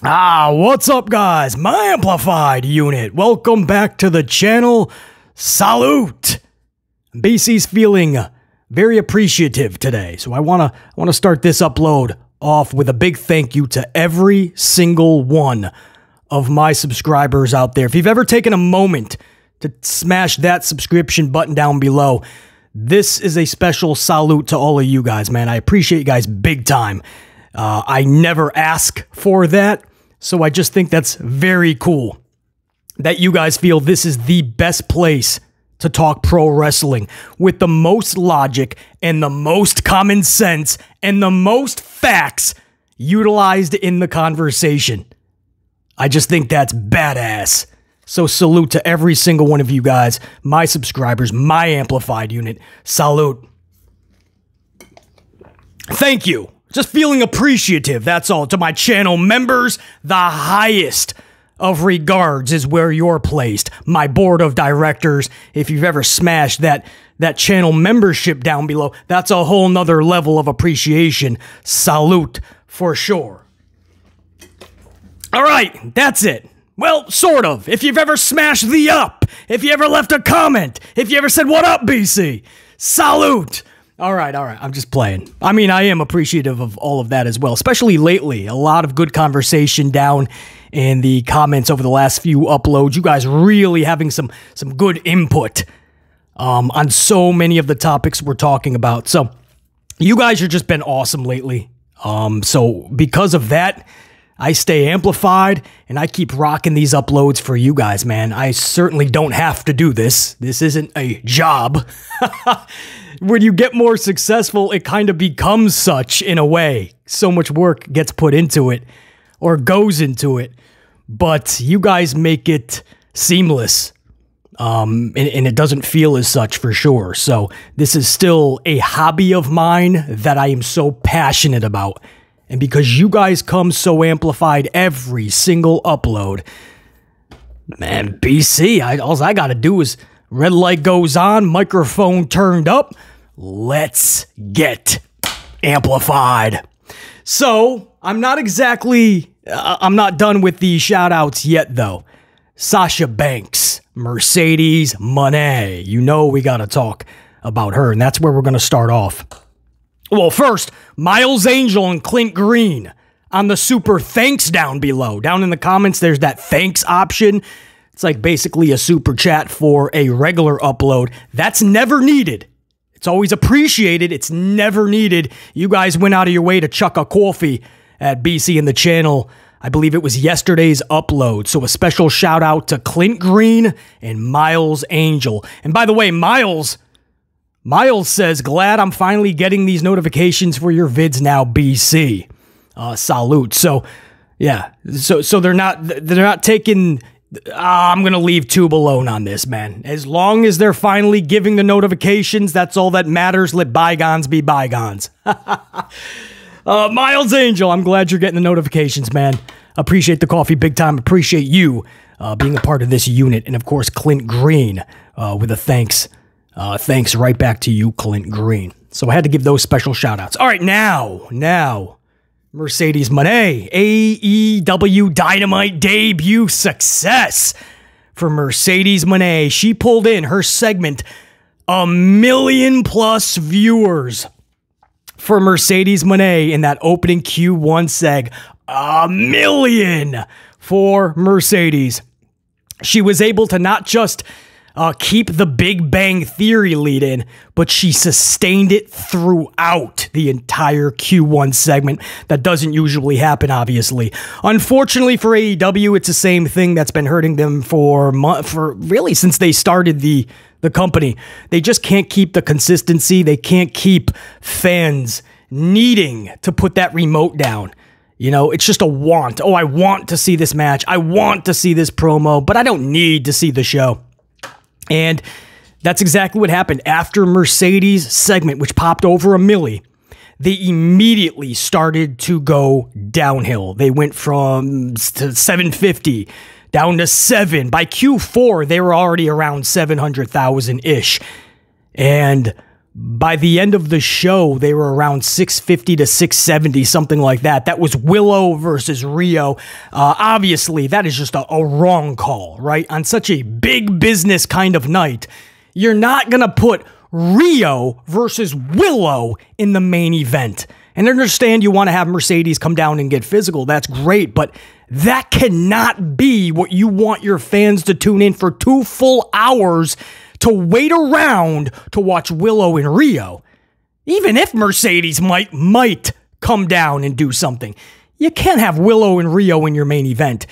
Ah, what's up, guys? My amplified unit. Welcome back to the channel. Salute. BC's feeling very appreciative today, so I wanna wanna start this upload off with a big thank you to every single one of my subscribers out there. If you've ever taken a moment to smash that subscription button down below, this is a special salute to all of you guys, man. I appreciate you guys big time. Uh, I never ask for that, so I just think that's very cool that you guys feel this is the best place to talk pro wrestling with the most logic and the most common sense and the most facts utilized in the conversation. I just think that's badass. So salute to every single one of you guys, my subscribers, my amplified unit. Salute. Thank you. Just feeling appreciative, that's all. To my channel members, the highest of regards is where you're placed. My board of directors, if you've ever smashed that that channel membership down below, that's a whole nother level of appreciation. Salute for sure. All right, that's it. Well, sort of. If you've ever smashed the up, if you ever left a comment, if you ever said, What up, BC? Salute. All right, all right. I'm just playing. I mean, I am appreciative of all of that as well, especially lately. A lot of good conversation down in the comments over the last few uploads. You guys really having some some good input um, on so many of the topics we're talking about. So, you guys have just been awesome lately. Um, so because of that, I stay amplified and I keep rocking these uploads for you guys, man. I certainly don't have to do this. This isn't a job. when you get more successful, it kind of becomes such in a way. So much work gets put into it or goes into it, but you guys make it seamless. Um, and, and it doesn't feel as such for sure. So, this is still a hobby of mine that I am so passionate about. And because you guys come so amplified every single upload, man, BC, I, all I got to do is red light goes on, microphone turned up. Let's get amplified. So, I'm not exactly, uh, I'm not done with the shout outs yet, though. Sasha Banks, Mercedes Moné. You know, we got to talk about her, and that's where we're going to start off. Well, first, Miles Angel and Clint Green on the super thanks down below. Down in the comments, there's that thanks option. It's like basically a super chat for a regular upload. That's never needed. It's always appreciated. It's never needed. You guys went out of your way to chuck a coffee at BC in the channel. I believe it was yesterday's upload. So a special shout out to Clint Green and Miles Angel. And by the way, Miles Miles says, Glad I'm finally getting these notifications for your vids now, BC. Uh, salute. So, yeah. So, so they're not, they're not taking, uh, I'm going to leave Tube alone on this, man. As long as they're finally giving the notifications, that's all that matters. Let bygones be bygones. uh, Miles Angel, I'm glad you're getting the notifications, man. Appreciate the coffee big time. Appreciate you uh, being a part of this unit. And of course, Clint Green uh, with a thanks uh, thanks right back to you, Clint Green. So I had to give those special shout outs. All right, now, now, Mercedes Moné, AEW Dynamite debut success for Mercedes Moné. She pulled in her segment a million plus viewers for Mercedes Moné in that opening Q1 seg. A million for Mercedes. She was able to not just uh, keep the Big Bang Theory lead in, but she sustained it throughout the entire Q1 segment. That doesn't usually happen, obviously. Unfortunately for AEW, it's the same thing that's been hurting them for for really since they started the the company. They just can't keep the consistency. They can't keep fans needing to put that remote down. You know, it's just a want. Oh, I want to see this match. I want to see this promo, but I don't need to see the show. And that's exactly what happened after Mercedes segment, which popped over a milli. They immediately started to go downhill. They went from 750 down to seven. By Q4, they were already around 700,000 ish. And by the end of the show, they were around 650 to 670, something like that. That was Willow versus Rio. Uh, obviously, that is just a, a wrong call, right? On such a big business kind of night, you're not going to put Rio versus Willow in the main event. And understand you want to have Mercedes come down and get physical. That's great, but that cannot be what you want your fans to tune in for two full hours to wait around to watch Willow and Rio, Even if Mercedes might might come down and do something. You can't have Willow and Rio in your main event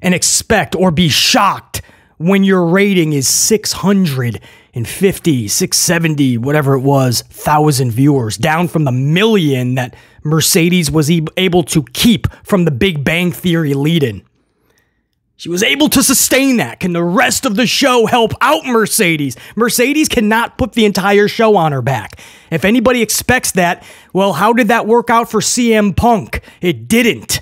and expect or be shocked when your rating is 650, 670, whatever it was, thousand viewers, down from the million that Mercedes was able to keep from the Big Bang Theory lead in. She was able to sustain that. Can the rest of the show help out Mercedes? Mercedes cannot put the entire show on her back. If anybody expects that, well, how did that work out for CM Punk? It didn't.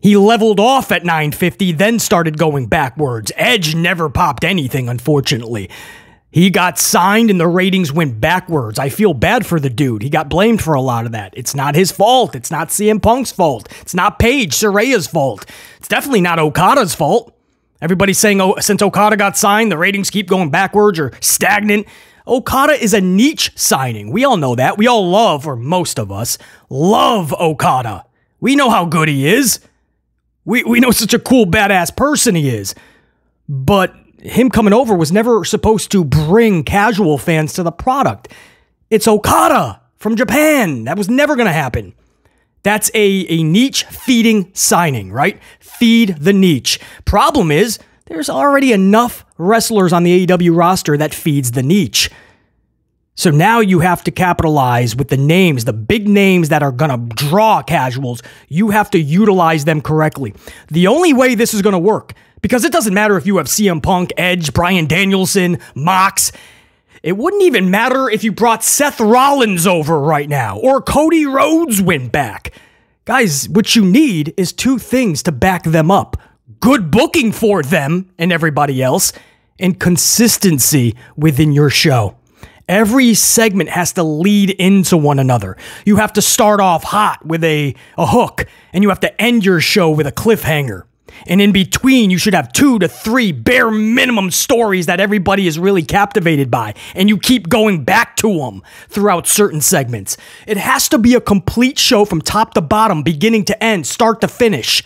He leveled off at 950, then started going backwards. Edge never popped anything, unfortunately. He got signed and the ratings went backwards. I feel bad for the dude. He got blamed for a lot of that. It's not his fault. It's not CM Punk's fault. It's not Paige Saraya's fault. It's definitely not Okada's fault. Everybody's saying, oh, since Okada got signed, the ratings keep going backwards or stagnant. Okada is a niche signing. We all know that. We all love, or most of us, love Okada. We know how good he is. We, we know such a cool, badass person he is. But him coming over was never supposed to bring casual fans to the product. It's Okada from Japan. That was never going to happen. That's a, a niche feeding signing, right? Feed the niche. Problem is, there's already enough wrestlers on the AEW roster that feeds the niche. So now you have to capitalize with the names, the big names that are going to draw casuals. You have to utilize them correctly. The only way this is going to work because it doesn't matter if you have CM Punk, Edge, Bryan Danielson, Mox. It wouldn't even matter if you brought Seth Rollins over right now or Cody Rhodes went back. Guys, what you need is two things to back them up good booking for them and everybody else, and consistency within your show. Every segment has to lead into one another. You have to start off hot with a, a hook, and you have to end your show with a cliffhanger. And in between, you should have two to three bare minimum stories that everybody is really captivated by. And you keep going back to them throughout certain segments. It has to be a complete show from top to bottom, beginning to end, start to finish.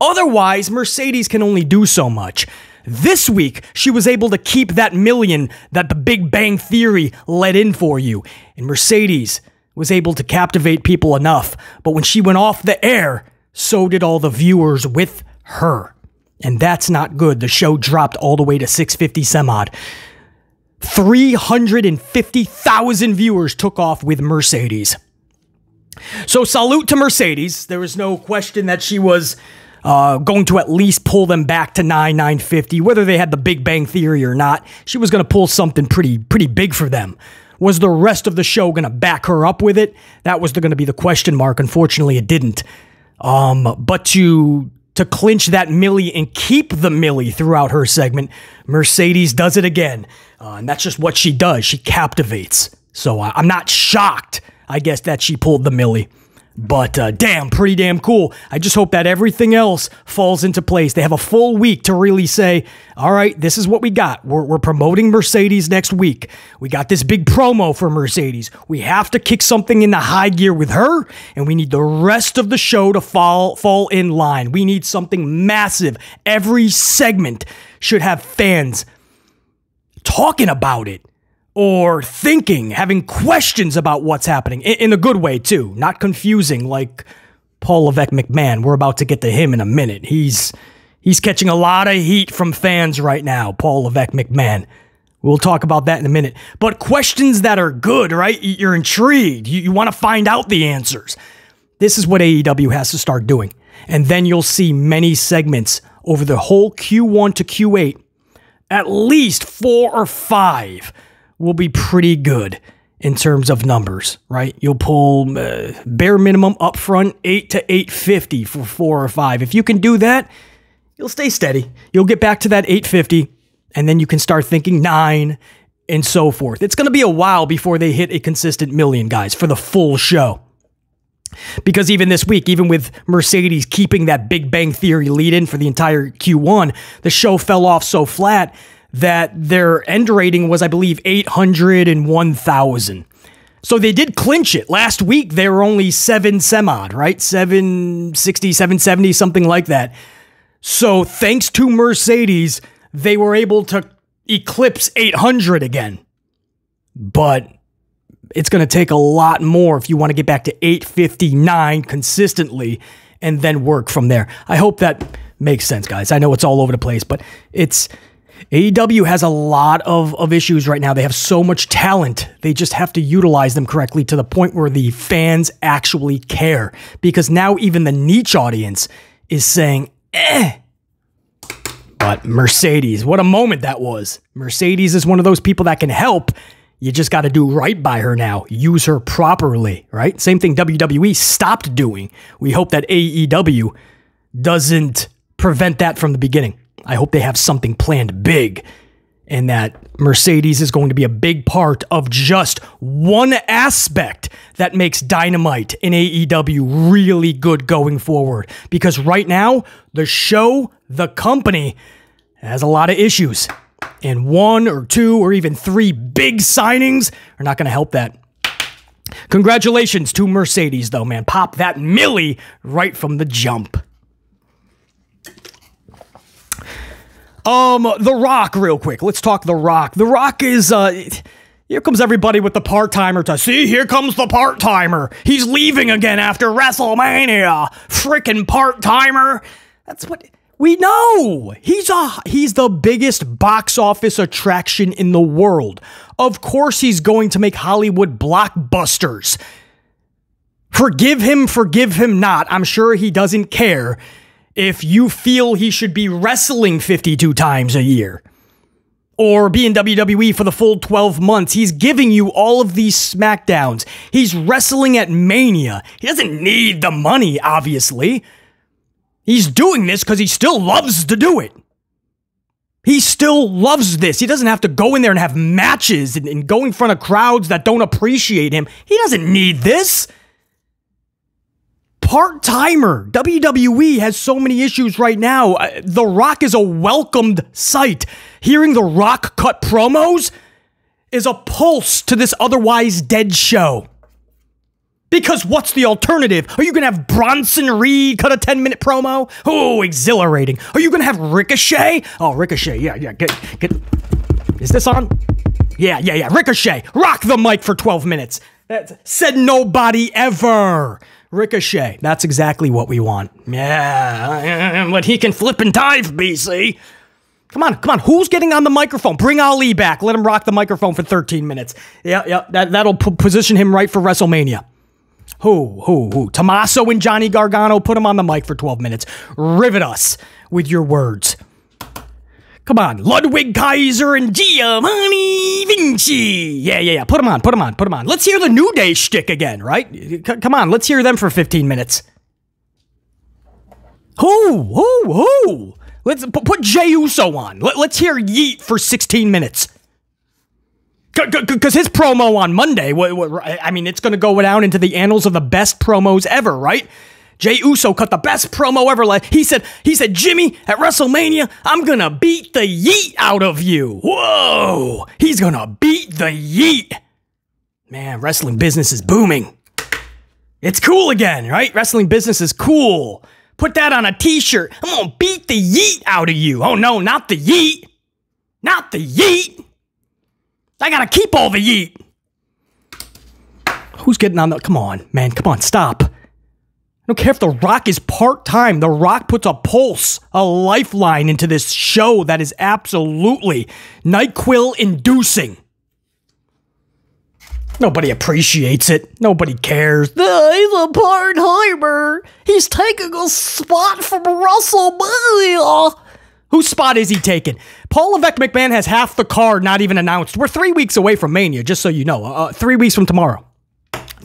Otherwise, Mercedes can only do so much. This week, she was able to keep that million that the Big Bang Theory let in for you. And Mercedes was able to captivate people enough. But when she went off the air, so did all the viewers with her. And that's not good. The show dropped all the way to 650 some odd. 350,000 viewers took off with Mercedes. So, salute to Mercedes. There was no question that she was uh, going to at least pull them back to 9 950, whether they had the Big Bang Theory or not. She was going to pull something pretty, pretty big for them. Was the rest of the show going to back her up with it? That was going to be the question mark. Unfortunately, it didn't. Um, but to to clinch that Millie and keep the Millie throughout her segment, Mercedes does it again, uh, and that's just what she does. She captivates. So I'm not shocked, I guess, that she pulled the Millie. But uh, damn, pretty damn cool. I just hope that everything else falls into place. They have a full week to really say, all right, this is what we got. We're, we're promoting Mercedes next week. We got this big promo for Mercedes. We have to kick something in the high gear with her, and we need the rest of the show to fall, fall in line. We need something massive. Every segment should have fans talking about it or thinking, having questions about what's happening in, in, a good way too, not confusing like Paul Levesque McMahon. We're about to get to him in a minute. He's he's catching a lot of heat from fans right now, Paul Levesque McMahon. We'll talk about that in a minute. But questions that are good, right? You're intrigued. You, you want to find out the answers. This is what AEW has to start doing. And then you'll see many segments over the whole Q1 to Q8, at least four or five will be pretty good in terms of numbers, right? You'll pull uh, bare minimum up front 8 to 850 for 4 or 5. If you can do that, you'll stay steady. You'll get back to that 850 and then you can start thinking 9, and so forth. It's going to be a while before they hit a consistent million, guys, for the full show. Because even this week, even with Mercedes keeping that Big Bang Theory lead in for the entire Q1, the show fell off so flat that their end rating was, I believe, 801,000. So they did clinch it. Last week, they were only seven sem odd, right? 760, 770, something like that. So thanks to Mercedes, they were able to eclipse 800 again. But it's going to take a lot more if you want to get back to 859 consistently and then work from there. I hope that makes sense, guys. I know it's all over the place, but it's AEW has a lot of, of issues right now. They have so much talent. They just have to utilize them correctly to the point where the fans actually care. Because now even the niche audience is saying, eh. But Mercedes, what a moment that was. Mercedes is one of those people that can help. You just got to do right by her now. Use her properly, right? Same thing WWE stopped doing. We hope that AEW doesn't prevent that from the beginning. I hope they have something planned big and that Mercedes is going to be a big part of just one aspect that makes Dynamite in AEW really good going forward. Because right now, the show, the company, has a lot of issues. And one or two or even three big signings are not going to help that. Congratulations to Mercedes, though, man. Pop that millie right from the jump. Um, The Rock, real quick. Let's talk The Rock. The Rock is, uh, here comes everybody with the part timer to see. Here comes the part timer. He's leaving again after WrestleMania. Freaking part timer. That's what we know. He's a he's the biggest box office attraction in the world. Of course, he's going to make Hollywood blockbusters. Forgive him, forgive him not. I'm sure he doesn't care if you feel he should be wrestling 52 times a year or be in WWE for the full 12 months. He's giving you all of these SmackDowns. He's wrestling at Mania. He doesn't need the money, obviously. He's doing this because he still loves to do it. He still loves this. He doesn't have to go in there and have matches and, and go in front of crowds that don't appreciate him. He doesn't need this part timer. WWE has so many issues right now. Uh, the Rock is a welcomed sight. Hearing The Rock cut promos is a pulse to this otherwise dead show. Because what's the alternative? Are you going to have Bronson Reed cut a 10 minute promo? Oh, exhilarating. Are you going to have Ricochet? Oh, Ricochet. Yeah, yeah. Get, get. Is this on? Yeah, yeah, yeah. Ricochet. Rock the mic for 12 minutes. That said nobody ever. Ricochet. That's exactly what we want. Yeah, but he can flip and dive, BC. Come on, come on. Who's getting on the microphone? Bring Ali back. Let him rock the microphone for 13 minutes. Yeah, yeah. That, that'll position him right for WrestleMania. Who, who, who? Tommaso and Johnny Gargano, put him on the mic for 12 minutes. Rivet us with your words. Come on, Ludwig Kaiser and Giovanni Vinci. Yeah, yeah, yeah. Put them on, put them on, put them on. Let's hear the New Day shtick again, right? C- come on, let's hear them for 15 minutes. Who, who, who? Let's put Jey Uso on. Let, us hear Yeet for 16 minutes. Because his promo on Monday, I mean, it's going to go down into the annals of the best promos ever, right? Jey Uso cut the best promo ever. Like he said, he said, Jimmy, at WrestleMania, I'm gonna beat the yeet out of you. Whoa! He's gonna beat the yeet. Man, wrestling business is booming. It's cool again, right? Wrestling business is cool. Put that on a t-shirt. I'm gonna beat the yeet out of you. Oh no, not the yeet. Not the yeet. I gotta keep all the yeet. Who's getting on the. Come on, man. Come on, stop don't care if The Rock is part time. The Rock puts a pulse, a lifeline into this show that is absolutely NyQuil inducing. Nobody appreciates it. Nobody cares. He's a part timer. He's taking a spot from WrestleMania. Whose spot is he taking? Paul Levesque McMahon has half the card not even announced. We're three weeks away from Mania, just so you know. Uh, three weeks from tomorrow.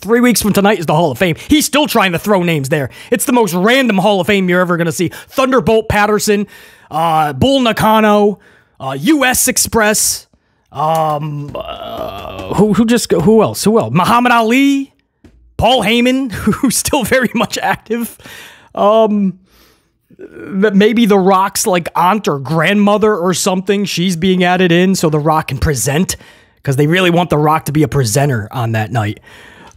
Three weeks from tonight is the Hall of Fame. He's still trying to throw names there. It's the most random Hall of Fame you're ever going to see. Thunderbolt Patterson, uh, Bull Nakano, uh, U.S. Express, Um, uh, who who just who else? Who else? Muhammad Ali, Paul Heyman, who's still very much active. Um, maybe The Rock's like aunt or grandmother or something. She's being added in so The Rock can present because they really want The Rock to be a presenter on that night.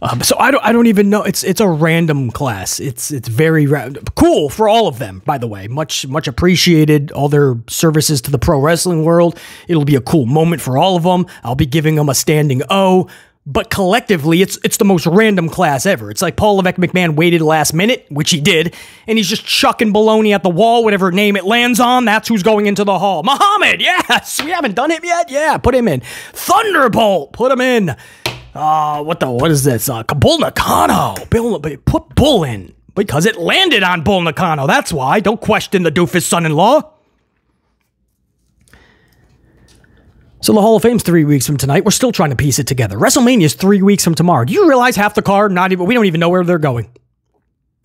Um, so I don't, I don't even know. It's it's a random class. It's it's very ra- cool for all of them. By the way, much much appreciated. All their services to the pro wrestling world. It'll be a cool moment for all of them. I'll be giving them a standing O. But collectively, it's it's the most random class ever. It's like Paul Levesque McMahon waited last minute, which he did, and he's just chucking baloney at the wall, whatever name it lands on. That's who's going into the hall. Muhammad, yes, we haven't done him yet. Yeah, put him in. Thunderbolt, put him in. Uh, what the, what is this? Uh, Bull Nakano. Bill, put Bull in because it landed on Bull Nakano. That's why. Don't question the doofus son in law. So the Hall of Fame's three weeks from tonight. We're still trying to piece it together. WrestleMania's three weeks from tomorrow. Do you realize half the card? Not even. We don't even know where they're going.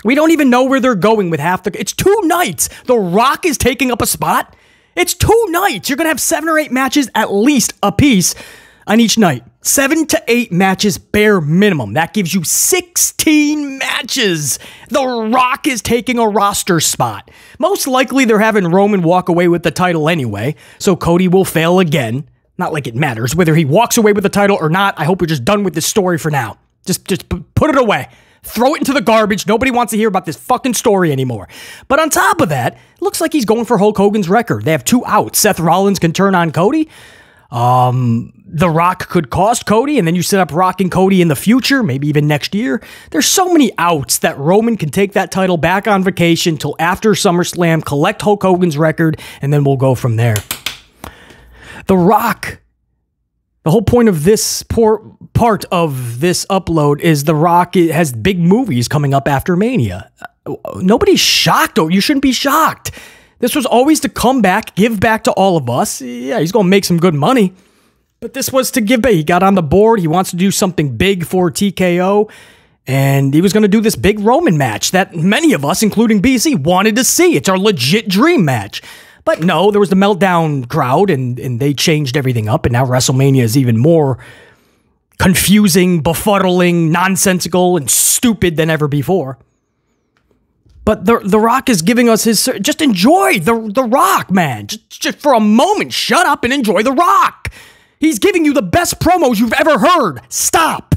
We don't even know where they're going with half the. It's two nights. The Rock is taking up a spot. It's two nights. You're gonna have seven or eight matches at least a piece on each night. Seven to eight matches bare minimum. That gives you 16 matches. The Rock is taking a roster spot. Most likely they're having Roman walk away with the title anyway, so Cody will fail again. Not like it matters whether he walks away with the title or not. I hope we're just done with this story for now. Just just put it away. Throw it into the garbage. Nobody wants to hear about this fucking story anymore. But on top of that, looks like he's going for Hulk Hogan's record. They have two outs. Seth Rollins can turn on Cody. Um, the Rock could cost Cody, and then you set up Rock and Cody in the future, maybe even next year. There's so many outs that Roman can take that title back on vacation till after SummerSlam, collect Hulk Hogan's record, and then we'll go from there. The Rock. The whole point of this poor part of this upload is The Rock has big movies coming up after Mania. Nobody's shocked, though. You shouldn't be shocked. This was always to come back, give back to all of us. Yeah, he's going to make some good money. But this was to give back. He got on the board. He wants to do something big for TKO. And he was going to do this big Roman match that many of us, including BC, wanted to see. It's our legit dream match. But no, there was the meltdown crowd, and, and they changed everything up. And now WrestleMania is even more confusing, befuddling, nonsensical, and stupid than ever before. But the the Rock is giving us his just enjoy the the Rock, man. Just, just for a moment, shut up and enjoy the Rock. He's giving you the best promos you've ever heard. Stop.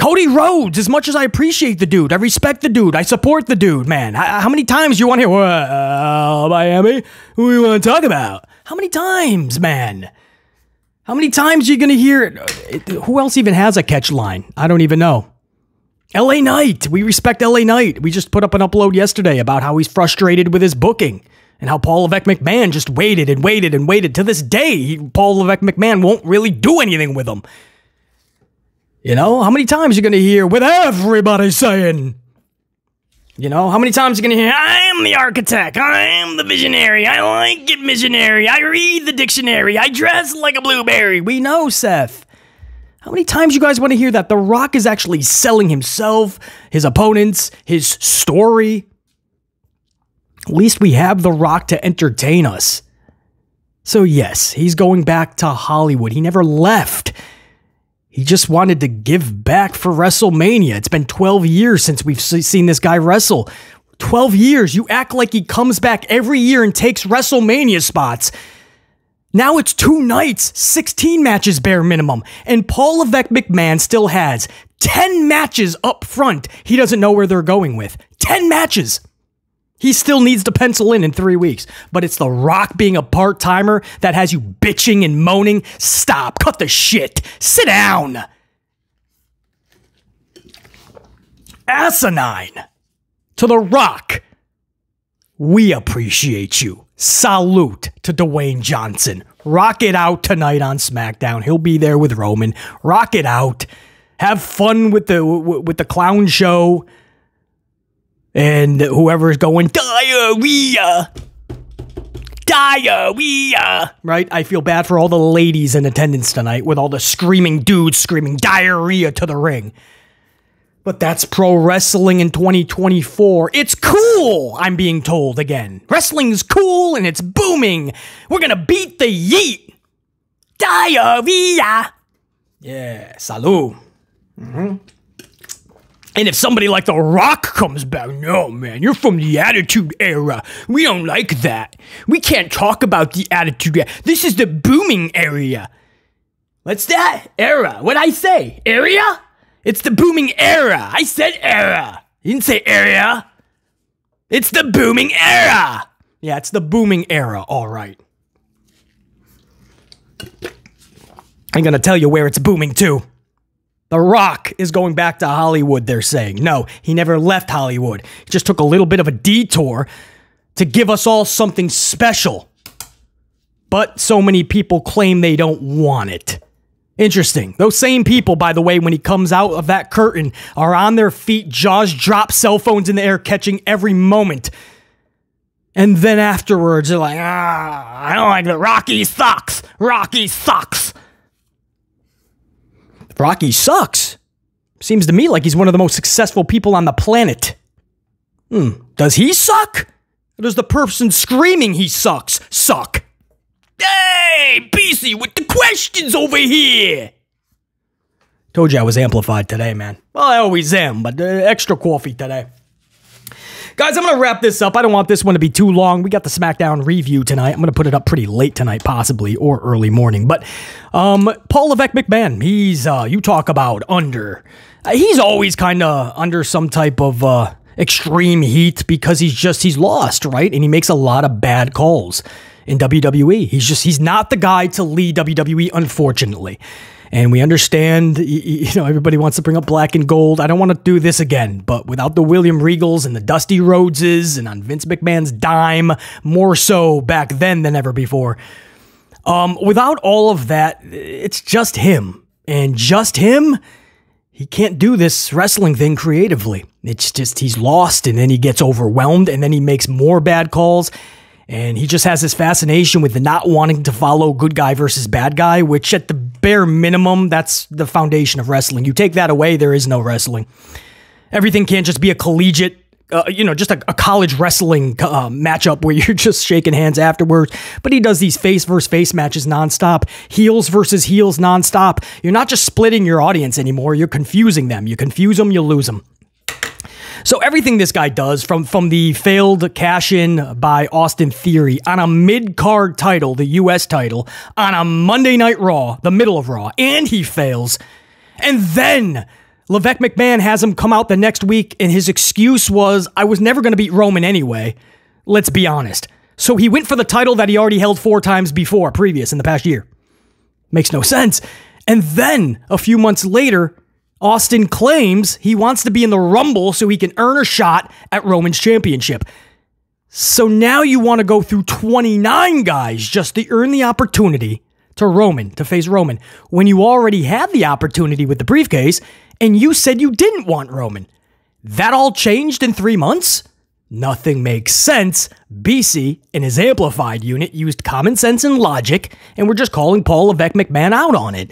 Cody Rhodes, as much as I appreciate the dude, I respect the dude, I support the dude, man. How, how many times you want to hear, well, uh, Miami, who you want to talk about? How many times, man? How many times are you going to hear it? Who else even has a catch line? I don't even know. LA Knight. We respect LA Knight. We just put up an upload yesterday about how he's frustrated with his booking and how Paul Levesque McMahon just waited and waited and waited. To this day, he, Paul Levesque McMahon won't really do anything with him. You know, how many times you're going to hear with everybody saying, you know, how many times you're going to hear, I am the architect, I am the visionary, I like it missionary, I read the dictionary, I dress like a blueberry. We know, Seth. How many times you guys want to hear that? The Rock is actually selling himself, his opponents, his story. At least we have The Rock to entertain us. So, yes, he's going back to Hollywood. He never left. He just wanted to give back for WrestleMania. It's been 12 years since we've seen this guy wrestle. 12 years. You act like he comes back every year and takes WrestleMania spots. Now it's two nights, 16 matches bare minimum, and Paul Levesque McMahon still has 10 matches up front he doesn't know where they're going with. 10 matches! He still needs to pencil in in three weeks, but it's The Rock being a part timer that has you bitching and moaning. Stop, cut the shit, sit down. Asinine. To The Rock, we appreciate you. Salute to Dwayne Johnson. Rock it out tonight on SmackDown. He'll be there with Roman. Rock it out. Have fun with the with the clown show. And whoever is going diarrhea. Diarrhea. Right? I feel bad for all the ladies in attendance tonight with all the screaming dudes screaming diarrhea to the ring. But that's pro wrestling in 2024. It's cool, I'm being told again. Wrestling's cool and it's booming. We're gonna beat the yeet. Diarrhea. Yeah, salud. Mm-hmm. And if somebody like The Rock comes back, no, man, you're from the Attitude Era. We don't like that. We can't talk about the Attitude Era. This is the booming area. What's that? Era. What'd I say? Area? It's the booming era. I said era. You didn't say area. It's the booming era. Yeah, it's the booming era. All right. I'm going to tell you where it's booming to. The Rock is going back to Hollywood, they're saying. No, he never left Hollywood. He just took a little bit of a detour to give us all something special. But so many people claim they don't want it. Interesting. Those same people, by the way, when he comes out of that curtain, are on their feet, jaws drop, cell phones in the air, catching every moment. And then afterwards, they're like, ah, I don't like the Rocky sucks. Rocky sucks. Rocky sucks. Seems to me like he's one of the most successful people on the planet. Hmm, does he suck? Or does the person screaming he sucks suck? Hey, BC with the questions over here. Told you I was amplified today, man. Well, I always am, but uh, extra coffee today. Guys, I'm going to wrap this up. I don't want this one to be too long. We got the SmackDown review tonight. I'm going to put it up pretty late tonight, possibly, or early morning. But um, Paul Levesque McMahon, he's, uh, you talk about under. Uh, he's always kind of under some type of uh, extreme heat because he's just, he's lost, right? And he makes a lot of bad calls in WWE. He's just he's not the guy to lead WWE, unfortunately. And we understand, you know, everybody wants to bring up black and gold. I don't want to do this again, but without the William Regals and the Dusty Rhodeses and on Vince McMahon's dime, more so back then than ever before. Um, without all of that, it's just him. And just him, he can't do this wrestling thing creatively. It's just he's lost and then he gets overwhelmed and then he makes more bad calls and he just has this fascination with not wanting to follow good guy versus bad guy, which at the bare minimum, that's the foundation of wrestling. You take that away, there is no wrestling. Everything can't just be a collegiate uh, you know, just a, a college wrestling uh, matchup where you're just shaking hands afterwards. But he does these face versus face matches nonstop, heels versus heels nonstop. You're not just splitting your audience anymore, you're confusing them. You confuse them, you lose them. So everything this guy does, from from the failed cash in by Austin Theory on a mid card title, the U.S. title, on a Monday Night Raw, the middle of Raw, and he fails, and then. Levesque McMahon has him come out the next week, and his excuse was, I was never going to beat Roman anyway. Let's be honest. So he went for the title that he already held four times before, previous in the past year. Makes no sense. And then, a few months later, Austin claims he wants to be in the Rumble so he can earn a shot at Roman's championship. So now you want to go through 29 guys just to earn the opportunity to Roman, to face Roman, when you already had the opportunity with the briefcase and you said you didn't want Roman. That all changed in three months? Nothing makes sense. BC, in his amplified unit, used common sense and logic, and we're just calling Paul Levesque McMahon out on it.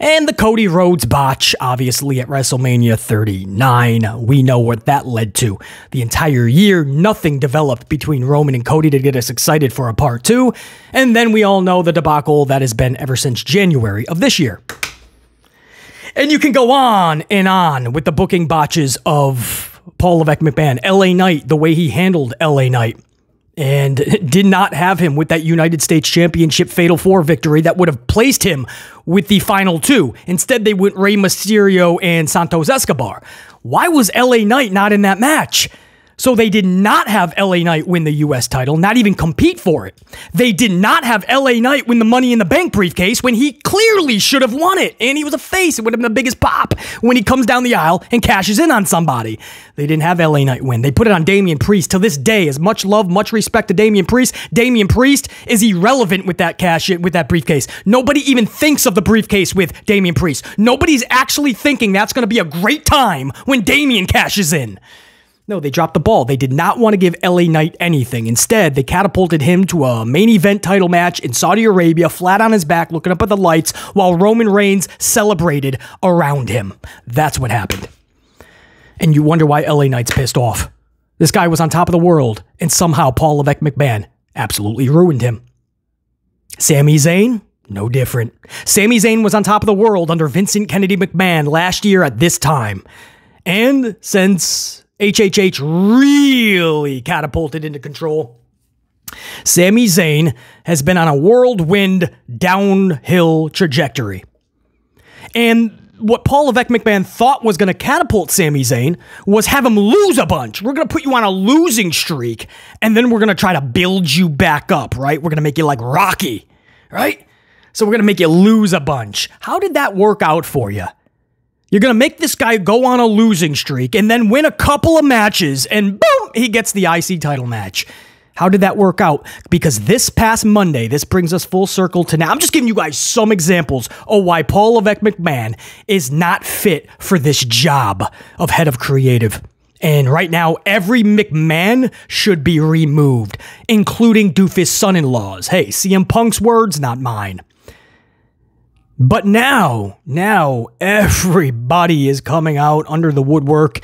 And the Cody Rhodes botch, obviously, at WrestleMania 39. We know what that led to. The entire year, nothing developed between Roman and Cody to get us excited for a part two. And then we all know the debacle that has been ever since January of this year. And you can go on and on with the booking botches of Paul Levesque McMahon, LA Knight, the way he handled LA Knight and did not have him with that United States Championship Fatal Four victory that would have placed him with the final two. Instead, they went Rey Mysterio and Santos Escobar. Why was LA Knight not in that match? So they did not have LA Knight win the US title, not even compete for it. They did not have LA Knight win the Money in the Bank briefcase when he clearly should have won it. And he was a face. It would have been the biggest pop when he comes down the aisle and cashes in on somebody. They didn't have LA Knight win. They put it on Damian Priest. To this day, as much love, much respect to Damian Priest, Damian Priest is irrelevant with that cash with that briefcase. Nobody even thinks of the briefcase with Damian Priest. Nobody's actually thinking that's going to be a great time when Damian cashes in. No, they dropped the ball. They did not want to give LA Knight anything. Instead, they catapulted him to a main event title match in Saudi Arabia, flat on his back, looking up at the lights, while Roman Reigns celebrated around him. That's what happened. And you wonder why LA Knight's pissed off. This guy was on top of the world, and somehow Paul Levesque McMahon absolutely ruined him. Sami Zayn, no different. Sami Zayn was on top of the world under Vincent Kennedy McMahon last year at this time. And since HHH really catapulted into control, Sami Zayn has been on a whirlwind downhill trajectory. And what Paul Levesque McMahon thought was going to catapult Sami Zayn was have him lose a bunch. We're going to put you on a losing streak, and then we're going to try to build you back up, right? We're going to make you like Rocky, right? So we're going to make you lose a bunch. How did that work out for you? You're going to make this guy go on a losing streak and then win a couple of matches, and boom, he gets the IC title match. How did that work out? Because this past Monday, this brings us full circle to now. I'm just giving you guys some examples of why Paul Levesque McMahon is not fit for this job of head of creative. And right now, every McMahon should be removed, including Doofus son in laws. Hey, CM Punk's words, not mine. But now, now everybody is coming out under the woodwork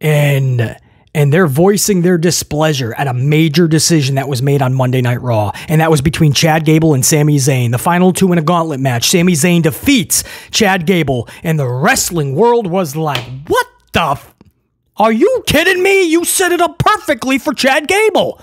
and and they're voicing their displeasure at a major decision that was made on Monday Night Raw, and that was between Chad Gable and Sami Zayn. The final two in a gauntlet match. Sami Zayn defeats Chad Gable, and the wrestling world was like, "What the? F- Are you kidding me? You set it up perfectly for Chad Gable."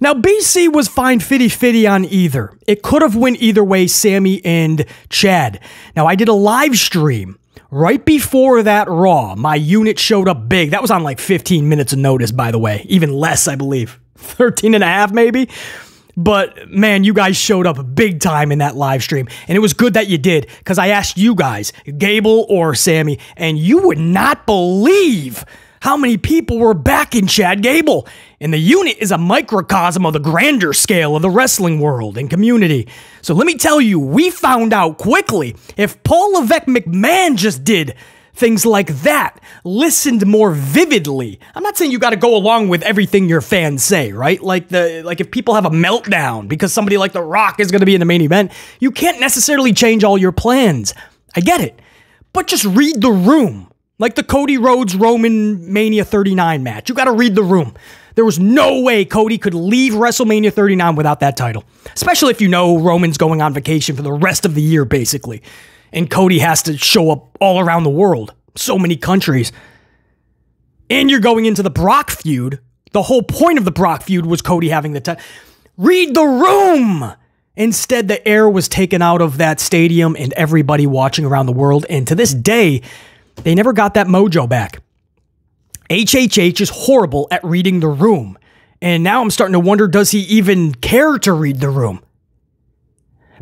Now, BC was fine fitty fitty on either. It could have went either way, Sami and Chad. Now, I did a live stream Right before that Raw, my unit showed up big. That was on like 15 minutes of notice, by the way. Even less, I believe. 13 and a half, maybe. But man, you guys showed up big time in that live stream. And it was good that you did because I asked you guys, Gable or Sami, and you would not believe how many people were backing Chad Gable. And the unit is a microcosm of the grander scale of the wrestling world and community. So let me tell you, we found out quickly if Paul Levesque McMahon just did things like that, listened more vividly. I'm not saying you got to go along with everything your fans say, right? Like the like if people have a meltdown because somebody like The Rock is going to be in the main event, you can't necessarily change all your plans. I get it. But just read the room. Like the Cody Rhodes Roman Mania 39 match. You got to read the room. There was no way Cody could leave WrestleMania 39 without that title, especially if you know Roman's going on vacation for the rest of the year, basically. And Cody has to show up all around the world, so many countries. And you're going into the Brock feud. The whole point of the Brock feud was Cody having the title. Read the room! Instead, the air was taken out of that stadium and everybody watching around the world. And to this day, they never got that mojo back. HHH is horrible at reading the room. And now I'm starting to wonder does he even care to read the room?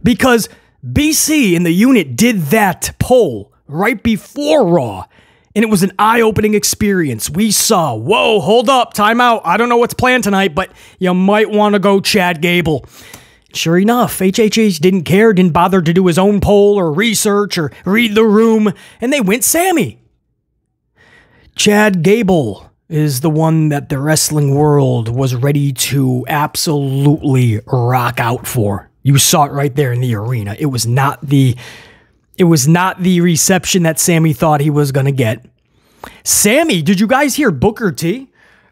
Because BC in the unit did that poll right before Raw, and it was an eye opening experience. We saw, whoa, hold up, time out. I don't know what's planned tonight, but you might want to go Chad Gable. Sure enough, HHH didn't care, didn't bother to do his own poll or research or read the room, and they went Sami. Chad Gable is the one that the wrestling world was ready to absolutely rock out for. You saw it right there in the arena. It was not the it was not the reception that Sami thought he was going to get. Sami, did you guys hear Booker T?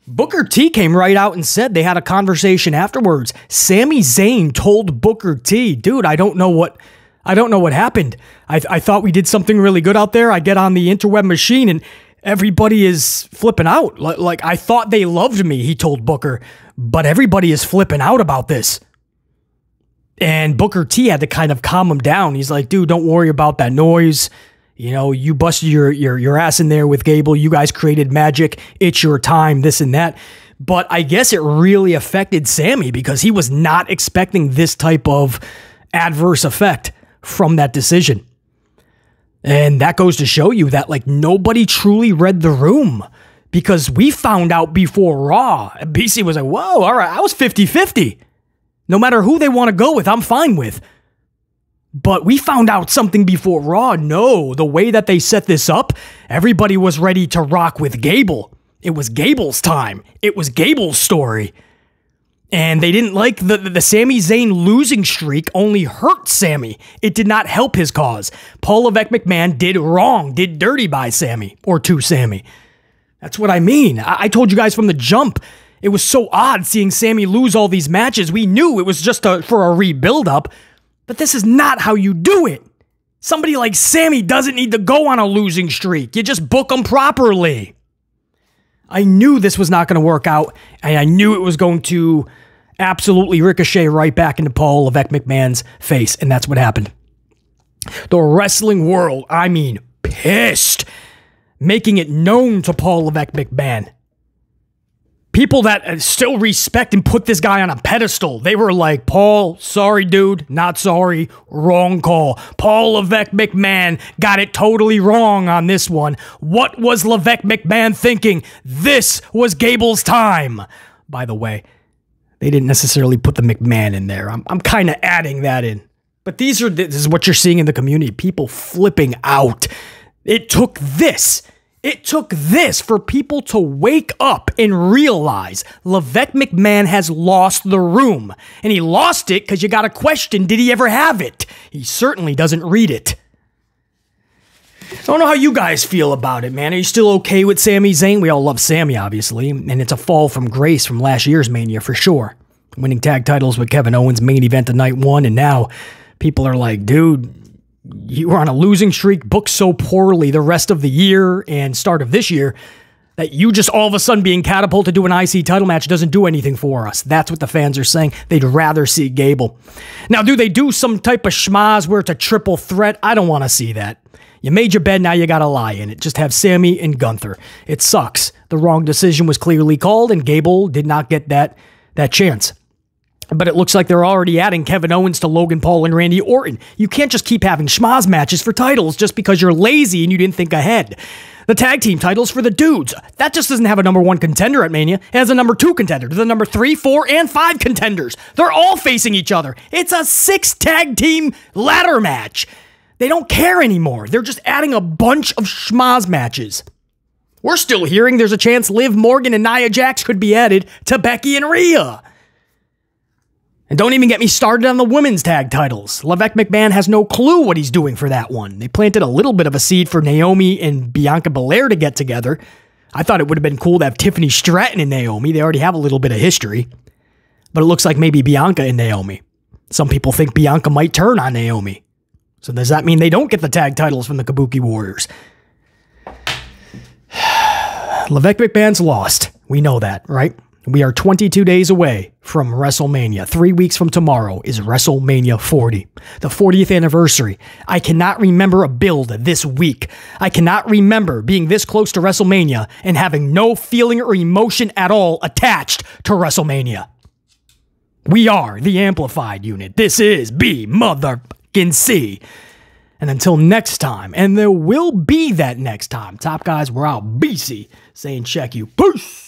Booker T came right out and said they had a conversation afterwards. Sami Zayn told Booker T, dude, I don't know what I don't know what happened. I, I thought we did something really good out there. I get on the interweb machine and everybody is flipping out. Like, like I thought they loved me, he told Booker, but everybody is flipping out about this. And Booker T had to kind of calm him down. He's like, dude, don't worry about that noise. You know, you busted your your your ass in there with Gable. You guys created magic. It's your time. This and that. But I guess it really affected Sami because he was not expecting this type of adverse effect from that decision. And that goes to show you that like nobody truly read the room because we found out before Raw. BC was like, whoa, all right, I was 50 50. No matter who they want to go with, I'm fine with. But we found out something before Raw. No, the way that they set this up, everybody was ready to rock with Gable. It was Gable's time. It was Gable's story. And they didn't like the, the, the Sami Zayn losing streak only hurt Sami. It did not help his cause. Paul Levesque McMahon did wrong, did dirty by Sami or to Sami. That's what I mean. I, I told you guys from the jump. It was so odd seeing Sami lose all these matches. We knew it was just a, for a rebuild up, but this is not how you do it. Somebody like Sami doesn't need to go on a losing streak. You just book them properly. I knew this was not going to work out, and I knew it was going to absolutely ricochet right back into Paul Levesque McMahon's face, and that's what happened. The wrestling world, I mean, pissed, making it known to Paul Levesque McMahon people that uh, still respect and put this guy on a pedestal. They were like, Paul, sorry, dude, not sorry, wrong call. Paul Levesque McMahon got it totally wrong on this one. What was Levesque McMahon thinking? This was Gable's time. By the way, they didn't necessarily put the McMahon in there. I'm, I'm kind of adding that in. But these are this is what you're seeing in the community. People flipping out. It took this it took this for people to wake up and realize Levesque McMahon has lost the room. And he lost it because you got to question did he ever have it? He certainly doesn't read it. I don't know how you guys feel about it, man. Are you still okay with Sami Zayn? We all love Sami, obviously, and it's a fall from grace from last year's Mania for sure. Winning tag titles with Kevin Owens main event of night one, and now people are like, dude, you were on a losing streak, booked so poorly the rest of the year and start of this year that you just all of a sudden being catapulted to an IC title match doesn't do anything for us. That's what the fans are saying. They'd rather see Gable. Now, do they do some type of schmaz where it's a triple threat? I don't want to see that. You made your bed, now you got to lie in it. Just have Sami and Gunther. It sucks. The wrong decision was clearly called, and Gable did not get that that chance. But it looks like they're already adding Kevin Owens to Logan Paul and Randy Orton. You can't just keep having schmaz matches for titles just because you're lazy and you didn't think ahead. The tag team titles for the dudes. That just doesn't have a number one contender at Mania. It has a number two contender. The number three, four, and five contenders. They're all facing each other. It's a six tag team ladder match. They don't care anymore. They're just adding a bunch of schmaz matches. We're still hearing there's a chance Liv Morgan and Nia Jax could be added to Becky and Rhea. And don't even get me started on the women's tag titles. Levesque McMahon has no clue what he's doing for that one. They planted a little bit of a seed for Naomi and Bianca Belair to get together. I thought it would have been cool to have Tiffany Stratton and Naomi. They already have a little bit of history. But it looks like maybe Bianca and Naomi. Some people think Bianca might turn on Naomi. So does that mean they don't get the tag titles from the Kabuki Warriors? Levesque McMahon's lost. We know that, right? We are 22 days away from WrestleMania. Three weeks from tomorrow is WrestleMania 40, the 40th anniversary. I cannot remember a build this week. I cannot remember being this close to WrestleMania and having no feeling or emotion at all attached to WrestleMania. We are the amplified unit. This is B motherfucking C. And until next time, and there will be that next time, top guys, we're out. BC saying check you. Peace.